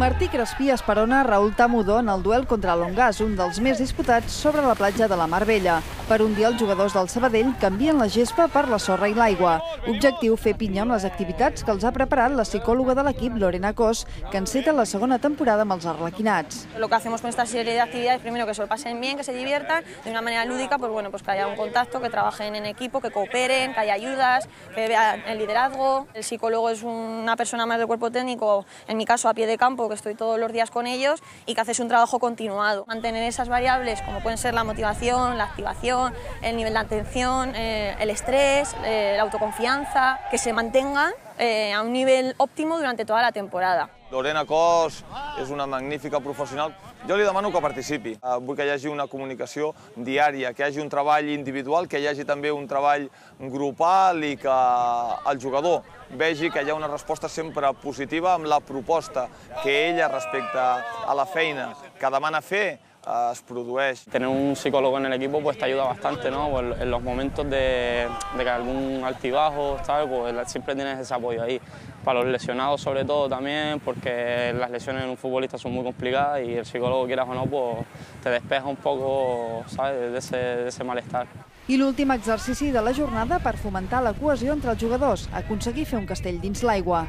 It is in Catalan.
Martí Crespí esperona Raül Tamudó en el duel contra l'Ongàs, un dels més disputats sobre la platja de la Mar Vella. Per un dia, els jugadors del Sabadell canvien la gespa per la sorra i l'aigua. Objectiu, fer pinya amb les activitats que els ha preparat la psicòloga de l'equip, Lorena Cos, que enceta la segona temporada amb els arlequinats. Lo que hacemos con esta serie de actividades, primero que se lo pasen bien, que se diviertan, de una manera lúdica, pues bueno, pues que haya un contacto, que trabajen en equipo, que cooperen, que haya ayudas, que vean el liderazgo. El psicólogo es una persona más del cuerpo técnico, en mi caso a pie de campo, que estoy todos los días con ellos y que haces un trabajo continuado. Mantener esas variables, como pueden ser la motivación, la activación, el nivel de atención, eh, el estrés, eh, la autoconfianza, que se mantengan eh, a un nivell òptim durant tota la temporada. Lorena Cos és una magnífica professional. Jo li demano que participi. Eh, vull que hi hagi una comunicació diària, que hi hagi un treball individual, que hi hagi també un treball grupal i que el jugador vegi que hi ha una resposta sempre positiva amb la proposta que ella respecte a la feina que demana fer es produeix. Tener un psicólogo en el equipo pues te ayuda bastante, ¿no? Pues, en los momentos de, de que algún altibajo, ¿sabes? Pues siempre tienes ese apoyo ahí. Para los lesionados sobre todo también, porque las lesiones en un futbolista son muy complicadas y el psicólogo, quieras o no, pues te despeja un poco, ¿sabes? De ese, de ese malestar. I l'últim exercici de la jornada per fomentar la cohesió entre els jugadors, aconseguir fer un castell dins l'aigua.